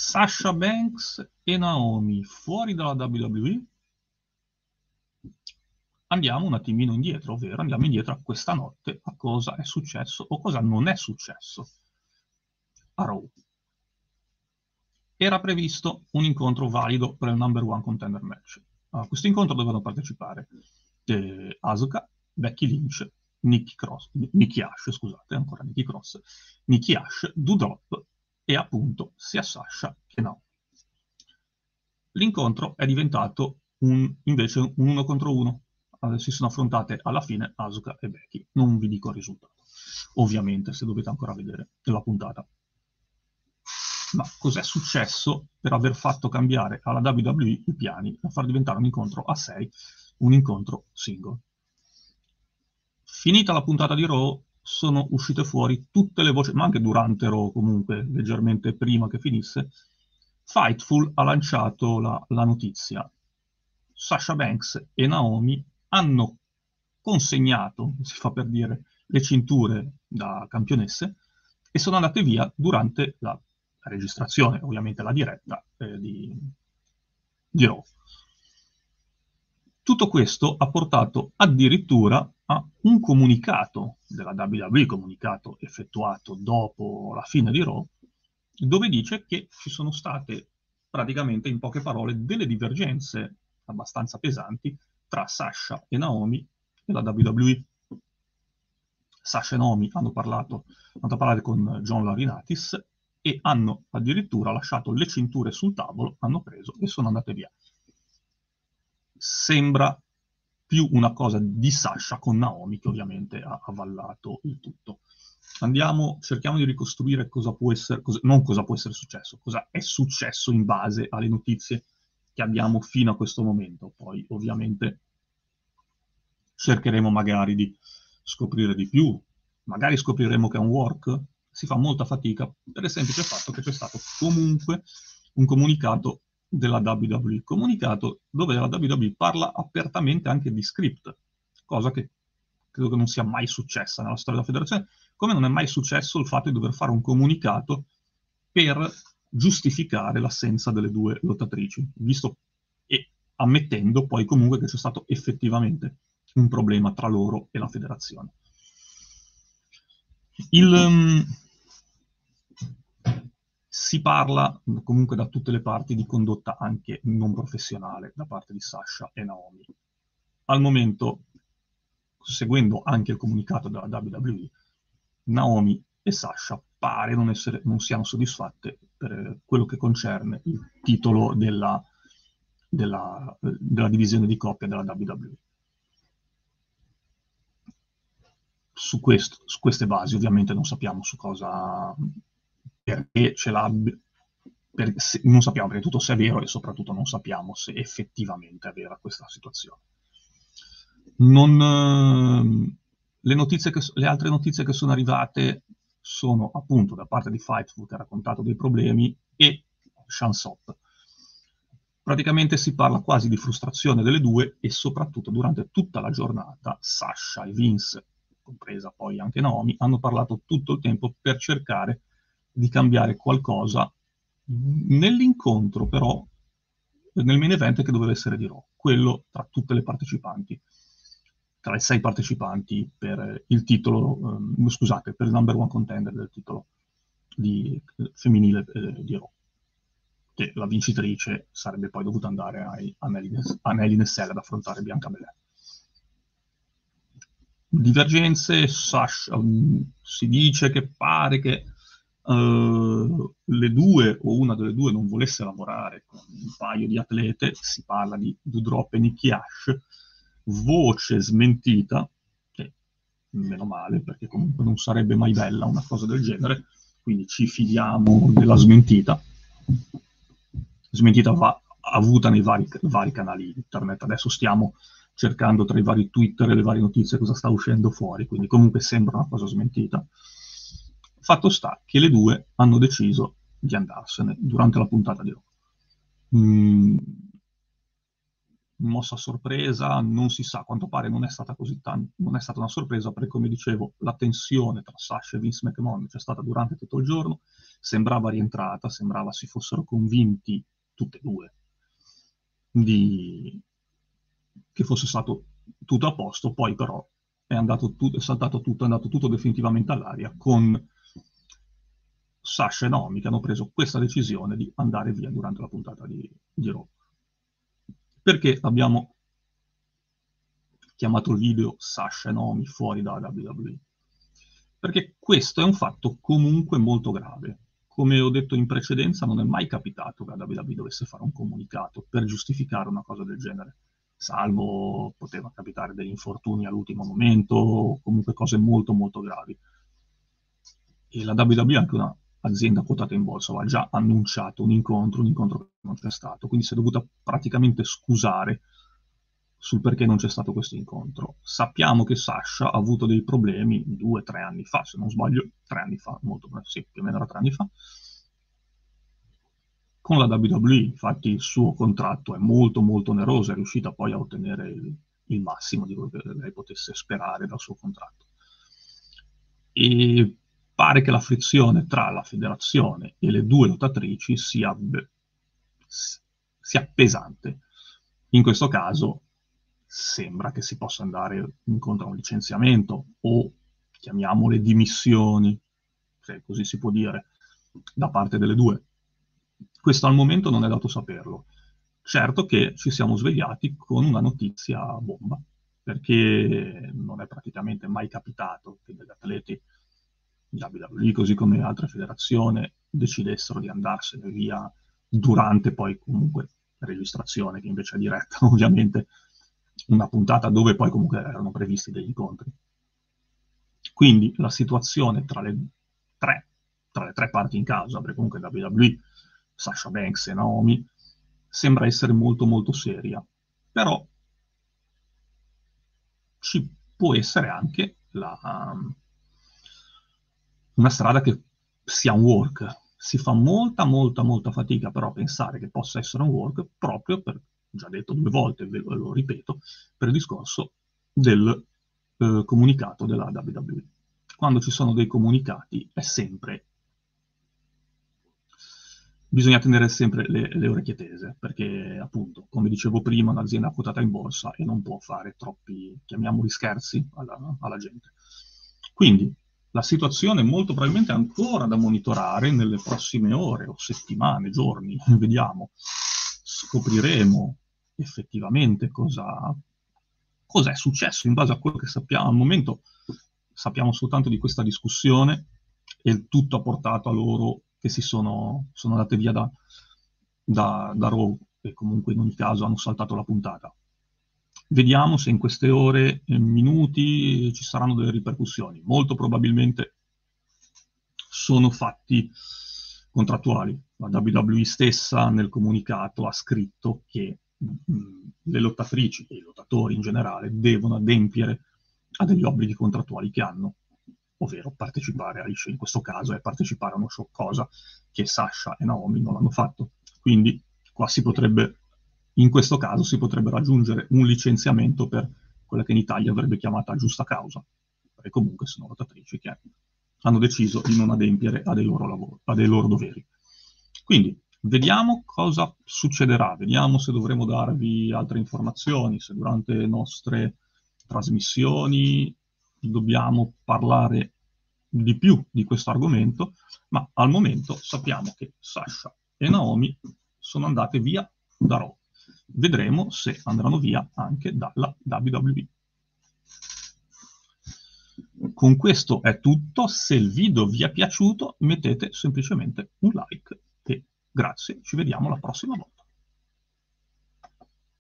Sasha Banks e Naomi fuori dalla WWE, andiamo un attimino indietro, ovvero andiamo indietro a questa notte, a cosa è successo o cosa non è successo a Raw. Era previsto un incontro valido per il number one contender match. A questo incontro dovevano partecipare eh, Asuka, Becky Lynch, Nikki Cross, Nikki Ash, scusate, ancora Nikki Cross, Nikki Ash, Doudrop e appunto sia Sasha che no. L'incontro è diventato un, invece un uno contro uno. si sono affrontate alla fine Asuka e Becky. Non vi dico il risultato, ovviamente, se dovete ancora vedere la puntata. Ma cos'è successo per aver fatto cambiare alla WWE i piani da far diventare un incontro a 6 un incontro single? Finita la puntata di Raw, sono uscite fuori tutte le voci, ma anche durante Raw comunque, leggermente prima che finisse, Fightful ha lanciato la, la notizia. Sasha Banks e Naomi hanno consegnato, si fa per dire, le cinture da campionesse e sono andate via durante la registrazione, ovviamente la diretta eh, di, di Raw. Tutto questo ha portato addirittura a un comunicato della WWE, comunicato effettuato dopo la fine di Raw, dove dice che ci sono state praticamente in poche parole delle divergenze abbastanza pesanti tra Sasha e Naomi e la WWE. Sasha e Naomi hanno parlato, hanno parlato con John Larinatis e hanno addirittura lasciato le cinture sul tavolo, hanno preso e sono andate via. Sembra più una cosa di Sasha con Naomi che ovviamente ha avallato il tutto. Andiamo, cerchiamo di ricostruire cosa può essere, cosa, non cosa può essere successo, cosa è successo in base alle notizie che abbiamo fino a questo momento. Poi ovviamente cercheremo magari di scoprire di più, magari scopriremo che è un work, si fa molta fatica per il semplice fatto che c'è stato comunque un comunicato della WWE, comunicato dove la WWE parla apertamente anche di script, cosa che credo che non sia mai successa nella storia della federazione, come non è mai successo il fatto di dover fare un comunicato per giustificare l'assenza delle due lottatrici, visto e ammettendo poi comunque che c'è stato effettivamente un problema tra loro e la federazione. Il, um, si parla comunque da tutte le parti di condotta anche non professionale da parte di Sasha e Naomi. Al momento, seguendo anche il comunicato della WWE, Naomi e Sasha pare non, essere, non siano soddisfatte per quello che concerne il titolo della, della, della divisione di coppia della WWE. su, questo, su queste basi ovviamente non sappiamo su cosa, perché ce l'abbia, per, se, non sappiamo prima di tutto se è vero e soprattutto non sappiamo se effettivamente è vera questa situazione. Non, eh, le, che, le, altre notizie che sono arrivate sono appunto da parte di Fightful che ha raccontato dei problemi e Shansop. Praticamente si parla quasi di frustrazione delle due e soprattutto durante tutta la giornata Sasha e Vince compresa poi anche Naomi, hanno parlato tutto il tempo per cercare di cambiare qualcosa nell'incontro però, nel main event che doveva essere di Raw, quello tra tutte le partecipanti, tra i sei partecipanti per il titolo, um, scusate, per il number one contender del titolo di, eh, femminile eh, di Raw. Che la vincitrice sarebbe poi dovuta andare ai, a Nelly Nessel ad affrontare Bianca Belair. Divergenze, Sasha, um, si dice che pare che uh, le due o una delle due non volesse lavorare con un paio di atlete, si parla di Dudrop e Nicky Ash, voce smentita, che meno male perché comunque non sarebbe mai bella una cosa del genere, quindi ci fidiamo della smentita. Smentita va avuta nei vari, vari canali internet, adesso stiamo cercando tra i vari Twitter e le varie notizie cosa sta uscendo fuori, quindi comunque sembra una cosa smentita. Fatto sta che le due hanno deciso di andarsene durante la puntata di Raw. Mm, mossa sorpresa, non si sa, a quanto pare non è stata così tanto, non è stata una sorpresa perché come dicevo la tensione tra Sasha e Vince McMahon c'è stata durante tutto il giorno, sembrava rientrata, sembrava si fossero convinti tutte e due di... che fosse stato tutto a posto, poi però è, andato tutto, è saltato tutto, è andato tutto definitivamente all'aria con Sasha e Naomi che hanno preso questa decisione di andare via durante la puntata di, di Raw. Perché abbiamo chiamato il video Sasha e Naomi fuori da WWE? Perché questo è un fatto comunque molto grave. Come ho detto in precedenza, non è mai capitato che la WWE dovesse fare un comunicato per giustificare una cosa del genere salvo poteva capitare degli infortuni all'ultimo momento, comunque cose molto molto gravi. E la WWE è anche un'azienda quotata in borsa, aveva già annunciato un incontro, un incontro che non c'è stato, quindi si è dovuta praticamente scusare sul perché non c'è stato questo incontro. Sappiamo che Sasha ha avuto dei problemi due o tre anni fa, se non sbaglio, tre anni fa, molto, sì, più o meno era tre anni fa, con la WWE, infatti il suo contratto è molto molto oneroso, è riuscita poi a ottenere il, il massimo di quello che lei potesse sperare dal suo contratto. E pare che la frizione tra la federazione e le due lottatrici sia, sia pesante. In questo caso sembra che si possa andare incontro a un licenziamento o chiamiamole dimissioni, se così si può dire, da parte delle due. Questo al momento non è dato saperlo. Certo che ci siamo svegliati con una notizia bomba, perché non è praticamente mai capitato che degli atleti WWE, così come altre federazioni, decidessero di andarsene via durante poi comunque la registrazione, che invece è diretta, ovviamente, una puntata dove poi comunque erano previsti degli incontri. Quindi la situazione tra le tre, tra le tre parti in causa, perché comunque WWE Sasha Banks e Naomi, sembra essere molto molto seria. Però ci può essere anche la, una strada che sia un work. Si fa molta, molta, molta fatica però a pensare che possa essere un work proprio per, già detto due volte, ve lo, lo ripeto, per il discorso del eh, comunicato della WWE. Quando ci sono dei comunicati è sempre bisogna tenere sempre le, le, orecchie tese, perché appunto, come dicevo prima, un'azienda quotata in borsa e non può fare troppi, chiamiamoli scherzi, alla, alla gente. Quindi la situazione molto probabilmente è ancora da monitorare nelle prossime ore o settimane, giorni, vediamo, scopriremo effettivamente cosa, cosa è successo in base a quello che sappiamo al momento. Sappiamo soltanto di questa discussione e il tutto ha portato a loro che si sono, sono andate via da, da, da Raw e comunque in ogni caso hanno saltato la puntata. Vediamo se in queste ore e minuti ci saranno delle ripercussioni. Molto probabilmente sono fatti contrattuali. La WWE stessa nel comunicato ha scritto che mm, le lottatrici e i lottatori in generale devono adempiere a degli obblighi contrattuali che hanno ovvero partecipare a show, in questo caso è partecipare a uno show, cosa che Sasha e Naomi non hanno fatto. Quindi qua si potrebbe, in questo caso si potrebbe raggiungere un licenziamento per quella che in Italia avrebbe chiamata giusta causa, perché comunque sono votatrici che hanno deciso di non adempiere a dei loro, lavori, a dei loro doveri. Quindi vediamo cosa succederà, vediamo se dovremo darvi altre informazioni, se durante le nostre trasmissioni dobbiamo parlare di più di questo argomento, ma al momento sappiamo che Sasha e Naomi sono andate via da Raw. Vedremo se andranno via anche dalla WWE. Con questo è tutto, se il video vi è piaciuto mettete semplicemente un like e grazie, ci vediamo la prossima volta.